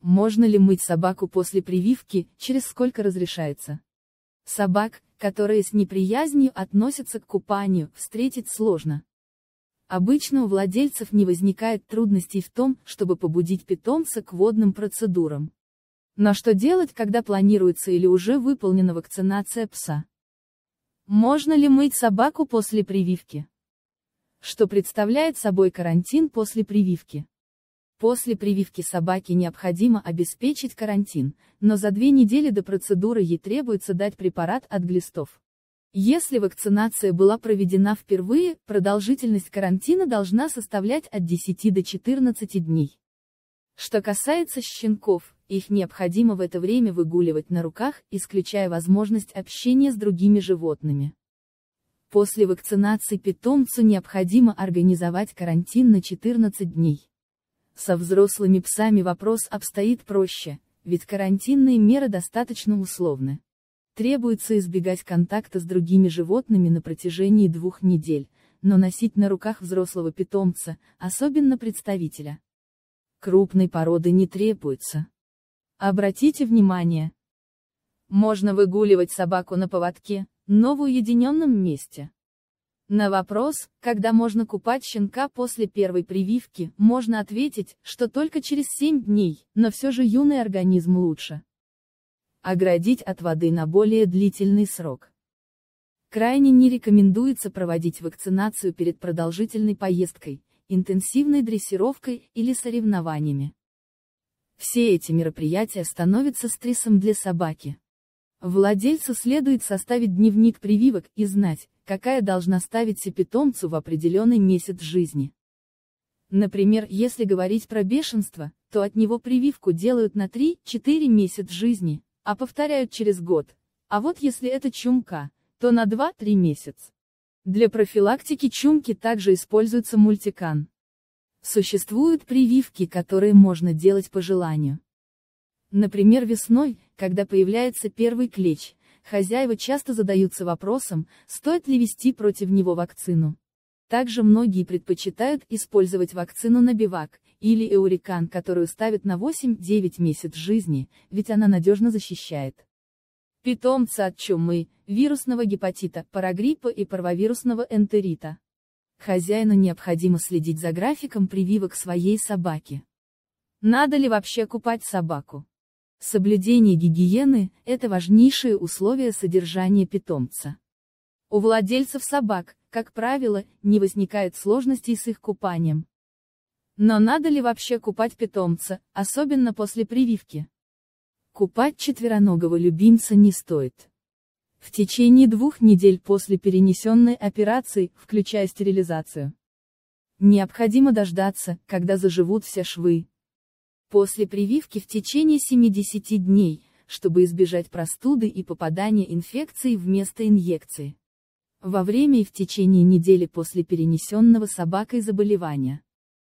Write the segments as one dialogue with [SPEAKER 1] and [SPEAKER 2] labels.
[SPEAKER 1] Можно ли мыть собаку после прививки, через сколько разрешается? Собак, которые с неприязнью относятся к купанию, встретить сложно. Обычно у владельцев не возникает трудностей в том, чтобы побудить питомца к водным процедурам. Но что делать, когда планируется или уже выполнена вакцинация пса? Можно ли мыть собаку после прививки? Что представляет собой карантин после прививки? После прививки собаке необходимо обеспечить карантин, но за две недели до процедуры ей требуется дать препарат от глистов. Если вакцинация была проведена впервые, продолжительность карантина должна составлять от 10 до 14 дней. Что касается щенков, их необходимо в это время выгуливать на руках, исключая возможность общения с другими животными. После вакцинации питомцу необходимо организовать карантин на 14 дней. Со взрослыми псами вопрос обстоит проще, ведь карантинные меры достаточно условны. Требуется избегать контакта с другими животными на протяжении двух недель, но носить на руках взрослого питомца, особенно представителя. Крупной породы не требуется. Обратите внимание. Можно выгуливать собаку на поводке, но в уединенном месте. На вопрос, когда можно купать щенка после первой прививки, можно ответить, что только через 7 дней, но все же юный организм лучше. Оградить от воды на более длительный срок. Крайне не рекомендуется проводить вакцинацию перед продолжительной поездкой, интенсивной дрессировкой или соревнованиями. Все эти мероприятия становятся стрессом для собаки. Владельцу следует составить дневник прививок и знать, какая должна ставиться питомцу в определенный месяц жизни. Например, если говорить про бешенство, то от него прививку делают на 3-4 месяца жизни, а повторяют через год. А вот если это чумка, то на 2-3 месяца. Для профилактики чумки также используется мультикан. Существуют прививки, которые можно делать по желанию. Например, весной, когда появляется первый клещ, хозяева часто задаются вопросом, стоит ли вести против него вакцину. Также многие предпочитают использовать вакцину на бивак, или эурикан, которую ставят на 8-9 месяцев жизни, ведь она надежно защищает питомца от чумы, вирусного гепатита, парагриппа и парвовирусного энтерита. Хозяину необходимо следить за графиком прививок своей собаки. Надо ли вообще купать собаку? Соблюдение гигиены – это важнейшее условие содержания питомца. У владельцев собак, как правило, не возникает сложностей с их купанием. Но надо ли вообще купать питомца, особенно после прививки? Купать четвероногого любимца не стоит. В течение двух недель после перенесенной операции, включая стерилизацию. Необходимо дождаться, когда заживут все швы, После прививки в течение 70 дней, чтобы избежать простуды и попадания инфекции вместо инъекции. Во время и в течение недели после перенесенного собакой заболевания.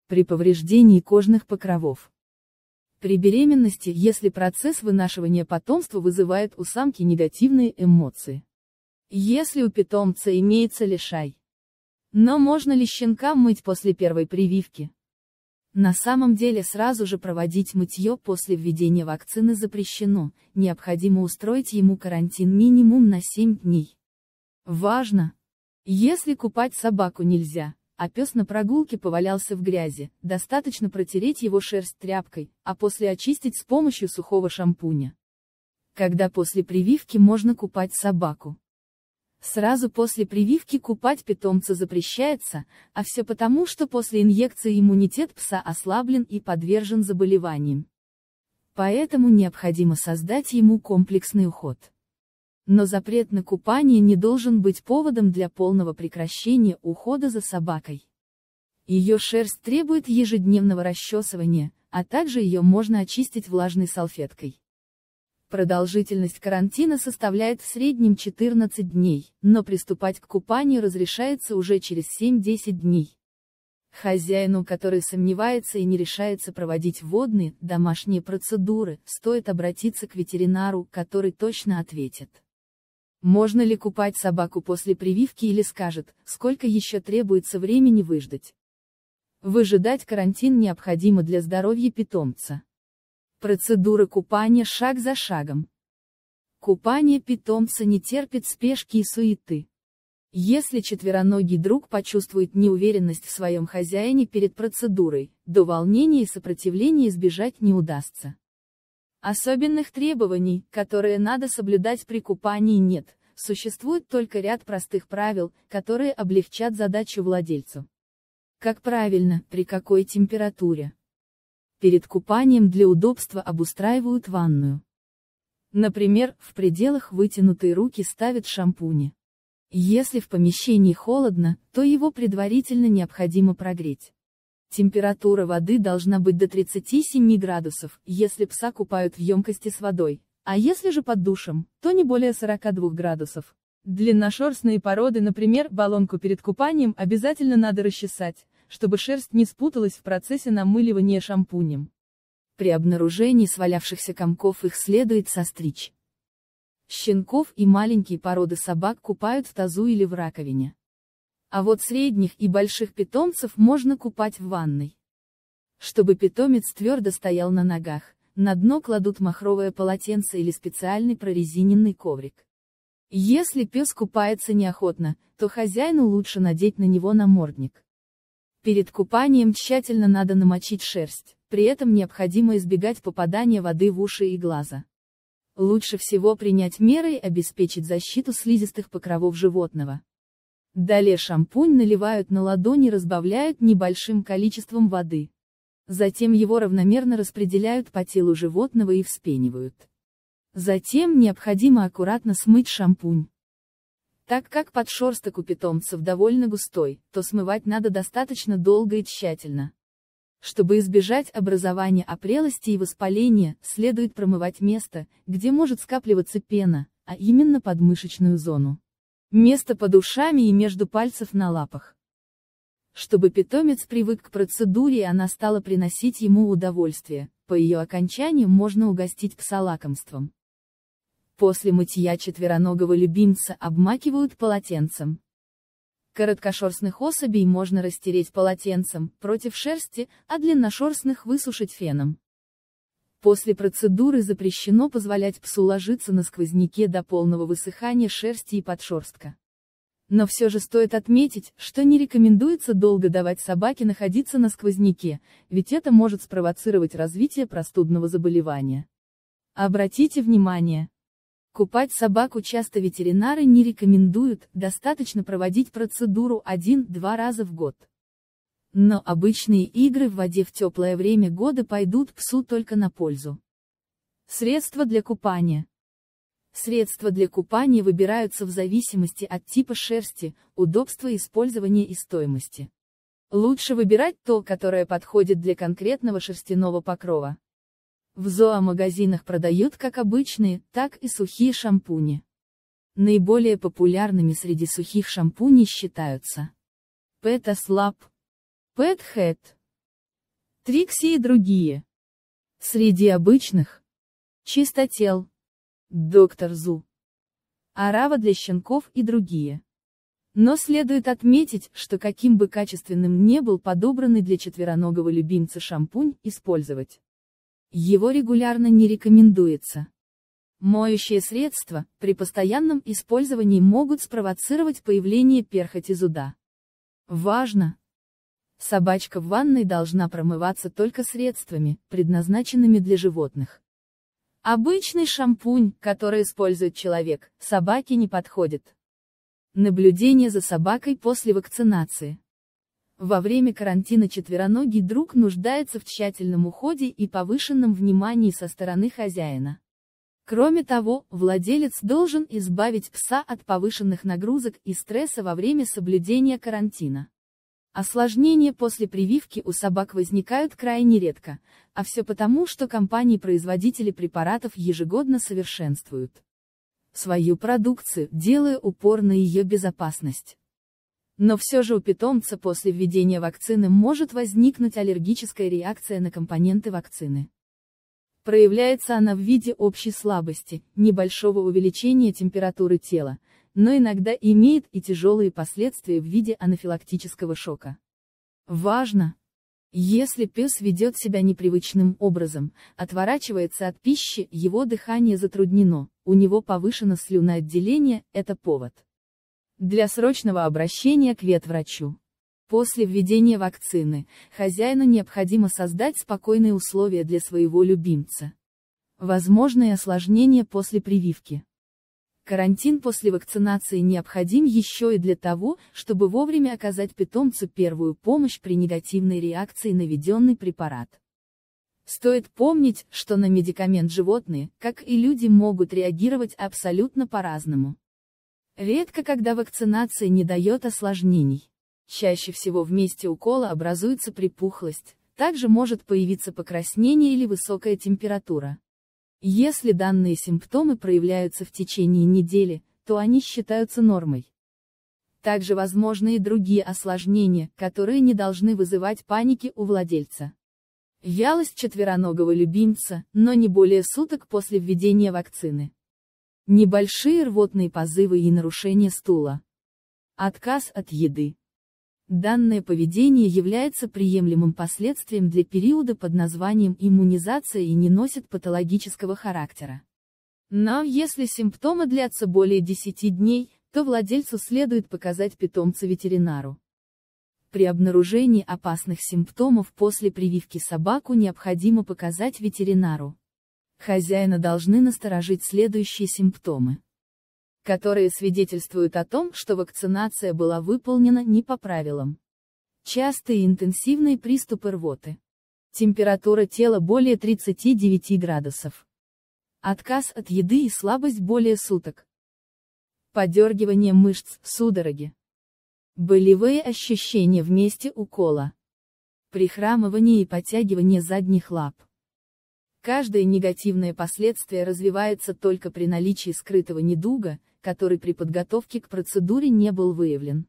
[SPEAKER 1] При повреждении кожных покровов. При беременности, если процесс вынашивания потомства вызывает у самки негативные эмоции. Если у питомца имеется лишай. Но можно ли щенка мыть после первой прививки? На самом деле сразу же проводить мытье после введения вакцины запрещено, необходимо устроить ему карантин минимум на 7 дней. Важно! Если купать собаку нельзя, а пес на прогулке повалялся в грязи, достаточно протереть его шерсть тряпкой, а после очистить с помощью сухого шампуня. Когда после прививки можно купать собаку? Сразу после прививки купать питомца запрещается, а все потому, что после инъекции иммунитет пса ослаблен и подвержен заболеваниям. Поэтому необходимо создать ему комплексный уход. Но запрет на купание не должен быть поводом для полного прекращения ухода за собакой. Ее шерсть требует ежедневного расчесывания, а также ее можно очистить влажной салфеткой. Продолжительность карантина составляет в среднем 14 дней, но приступать к купанию разрешается уже через 7-10 дней. Хозяину, который сомневается и не решается проводить водные, домашние процедуры, стоит обратиться к ветеринару, который точно ответит. Можно ли купать собаку после прививки или скажет, сколько еще требуется времени выждать. Выжидать карантин необходимо для здоровья питомца. Процедура купания шаг за шагом. Купание питомца не терпит спешки и суеты. Если четвероногий друг почувствует неуверенность в своем хозяине перед процедурой, до волнения и сопротивления избежать не удастся. Особенных требований, которые надо соблюдать при купании нет, существует только ряд простых правил, которые облегчат задачу владельцу. Как правильно, при какой температуре. Перед купанием для удобства обустраивают ванную. Например, в пределах вытянутой руки ставят шампуни. Если в помещении холодно, то его предварительно необходимо прогреть. Температура воды должна быть до 37 градусов, если пса купают в емкости с водой, а если же под душем, то не более 42 градусов. Длинношерстные породы, например, баллонку перед купанием обязательно надо расчесать, чтобы шерсть не спуталась в процессе намыливания шампунем. При обнаружении свалявшихся комков их следует состричь. Щенков и маленькие породы собак купают в тазу или в раковине. А вот средних и больших питомцев можно купать в ванной. Чтобы питомец твердо стоял на ногах, на дно кладут махровое полотенце или специальный прорезиненный коврик. Если пес купается неохотно, то хозяину лучше надеть на него намордник. Перед купанием тщательно надо намочить шерсть, при этом необходимо избегать попадания воды в уши и глаза. Лучше всего принять меры и обеспечить защиту слизистых покровов животного. Далее шампунь наливают на ладони и разбавляют небольшим количеством воды. Затем его равномерно распределяют по телу животного и вспенивают. Затем необходимо аккуратно смыть шампунь. Так как подшерсток у питомцев довольно густой, то смывать надо достаточно долго и тщательно. Чтобы избежать образования опрелости и воспаления, следует промывать место, где может скапливаться пена, а именно подмышечную зону. Место под ушами и между пальцев на лапах. Чтобы питомец привык к процедуре и она стала приносить ему удовольствие, по ее окончании можно угостить пса лакомством. После мытья четвероногого любимца обмакивают полотенцем. Короткошерстных особей можно растереть полотенцем, против шерсти, а длинношерстных высушить феном. После процедуры запрещено позволять псу ложиться на сквозняке до полного высыхания шерсти и подшерстка. Но все же стоит отметить, что не рекомендуется долго давать собаке находиться на сквозняке, ведь это может спровоцировать развитие простудного заболевания. Обратите внимание, Купать собаку часто ветеринары не рекомендуют, достаточно проводить процедуру один-два раза в год. Но обычные игры в воде в теплое время года пойдут псу только на пользу. Средства для купания. Средства для купания выбираются в зависимости от типа шерсти, удобства использования и стоимости. Лучше выбирать то, которое подходит для конкретного шерстяного покрова. В зоомагазинах продают как обычные, так и сухие шампуни. Наиболее популярными среди сухих шампуней считаются Petaslab, Pet Head, Trixie и другие. Среди обычных Чистотел, Доктор Зу, Арава для щенков и другие. Но следует отметить, что каким бы качественным не был подобранный для четвероногого любимца шампунь, использовать его регулярно не рекомендуется. Моющие средства, при постоянном использовании могут спровоцировать появление перхоти зуда. Важно! Собачка в ванной должна промываться только средствами, предназначенными для животных. Обычный шампунь, который использует человек, собаке не подходит. Наблюдение за собакой после вакцинации. Во время карантина четвероногий друг нуждается в тщательном уходе и повышенном внимании со стороны хозяина. Кроме того, владелец должен избавить пса от повышенных нагрузок и стресса во время соблюдения карантина. Осложнения после прививки у собак возникают крайне редко, а все потому, что компании-производители препаратов ежегодно совершенствуют свою продукцию, делая упор на ее безопасность. Но все же у питомца после введения вакцины может возникнуть аллергическая реакция на компоненты вакцины. Проявляется она в виде общей слабости, небольшого увеличения температуры тела, но иногда имеет и тяжелые последствия в виде анафилактического шока. Важно! Если пес ведет себя непривычным образом, отворачивается от пищи, его дыхание затруднено, у него повышено слюноотделение, это повод для срочного обращения к ветврачу. После введения вакцины, хозяину необходимо создать спокойные условия для своего любимца. Возможные осложнения после прививки. Карантин после вакцинации необходим еще и для того, чтобы вовремя оказать питомцу первую помощь при негативной реакции на введенный препарат. Стоит помнить, что на медикамент животные, как и люди, могут реагировать абсолютно по-разному. Редко когда вакцинация не дает осложнений. Чаще всего в месте укола образуется припухлость, также может появиться покраснение или высокая температура. Если данные симптомы проявляются в течение недели, то они считаются нормой. Также возможны и другие осложнения, которые не должны вызывать паники у владельца. Вялость четвероногого любимца, но не более суток после введения вакцины. Небольшие рвотные позывы и нарушение стула. Отказ от еды. Данное поведение является приемлемым последствием для периода под названием иммунизация и не носит патологического характера. Но если симптомы длятся более 10 дней, то владельцу следует показать питомца ветеринару. При обнаружении опасных симптомов после прививки собаку необходимо показать ветеринару. Хозяина должны насторожить следующие симптомы которые свидетельствуют о том, что вакцинация была выполнена не по правилам. Частые интенсивные приступы рвоты. Температура тела более 39 градусов. Отказ от еды и слабость более суток. Подергивание мышц, судороги. Болевые ощущения в месте укола. Прихрамывание и подтягивание задних лап. Каждое негативное последствие развивается только при наличии скрытого недуга, который при подготовке к процедуре не был выявлен.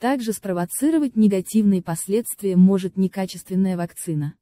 [SPEAKER 1] Также спровоцировать негативные последствия может некачественная вакцина.